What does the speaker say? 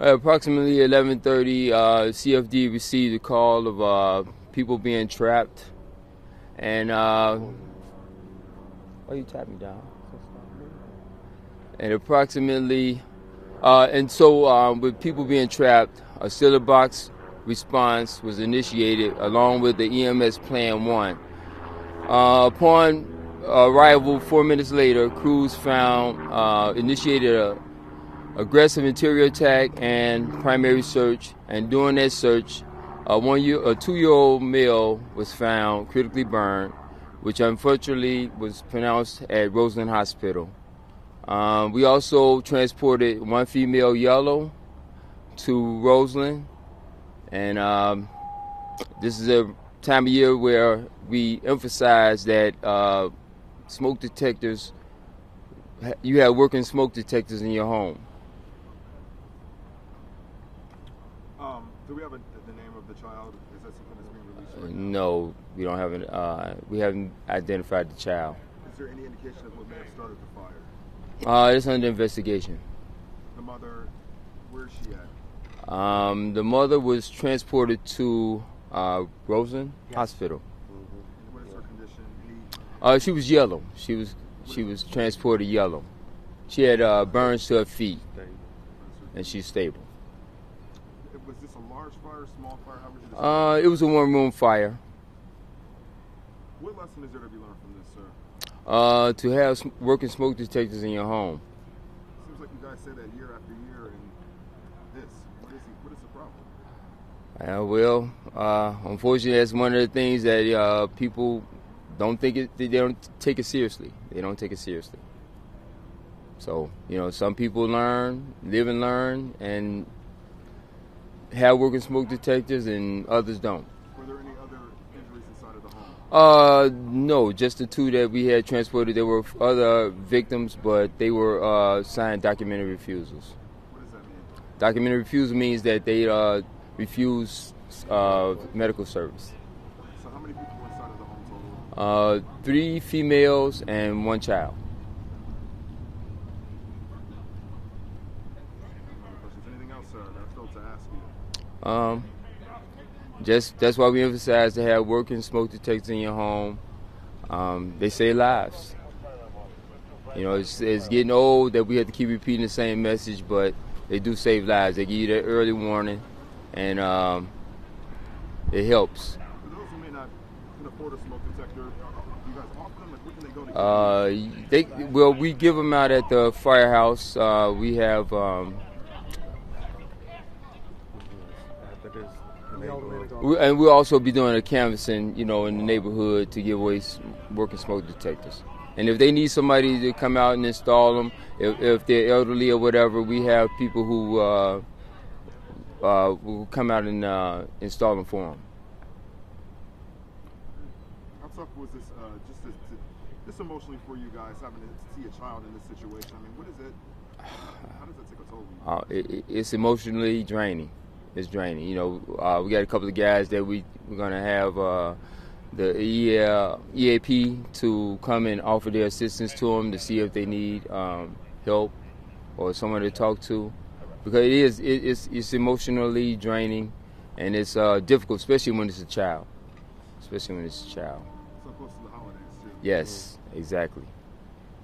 At approximately 11:30, uh, CFD received a call of uh, people being trapped, and uh, you down? And approximately, uh, and so um, with people being trapped, a Still and Box response was initiated along with the EMS Plan One. Uh, upon arrival, four minutes later, crews found uh, initiated a aggressive interior attack and primary search. And during that search, a one year, a two-year-old male was found critically burned, which unfortunately was pronounced at Roseland Hospital. Um, we also transported one female yellow to Roseland, and um, this is a time of year where we emphasize that uh, smoke detectors, you have working smoke detectors in your home. Um, do we have a, the name of the child? Is that something that's being released? Right No, we don't have an. Uh, we haven't identified the child. Is there any indication of what may have started the fire? Uh, it's under investigation. The mother, where's she at? Um, the mother was transported to uh, Roseland Hospital. And what is her condition? Any, Uh, she was yellow. She was she was transported yellow. She had uh, burns to her feet, and she's stable. was this a large fire, small fire? How would you Uh, describe it was a one room fire. What lesson is there to be learned from this, sir? Uh, to have working smoke detectors in your home. Seems like you guys say that year after year, and this. What is, what is the problem? Uh, well, uh, unfortunately, that's one of the things that uh, people don't think it. They don't take it seriously. They don't take it seriously. So you know, some people learn, live and learn, and have working smoke detectors, and others don't. Were there any other injuries inside of the home? Uh, no, just the two that we had transported. There were other victims, but they were uh, signed documented refusals. What does that mean? Documented refusal means that they uh, refuse uh, medical service. So how many people were inside of the home total? Uh, three females and one child. Sir, that I failed to ask you? Um, just that's why we emphasize to have working smoke detectors in your home. Um, they save lives. You know, it's, it's getting old that we have to keep repeating the same message, but they do save lives. They give you that early warning, and um, it helps. For those who may not can afford a smoke detector, you guys offer them? Like, where they go to Uh, they well, we give them out at the firehouse. Uh, we have um, we, and we'll also be doing a canvassing, you know, in the neighborhood to give away working smoke detectors. And if they need somebody to come out and install them, if, if they're elderly or whatever, we have people who uh, uh, will come out and uh, install them for them. How tough was this, uh, just this, this emotionally for you guys, having to see a child in this situation? I mean, what is it? How does that take a toll on you? uh, it- it's emotionally draining. It's draining. You know, uh, we got a couple of guys that we we're gonna have uh, the EA, EAP to come and offer their assistance to them to see if they need um, help or someone to talk to, because it is it, it's it's emotionally draining, and it's uh, difficult, especially when it's a child, especially when it's a child. So close to the holidays, too. Yes, exactly.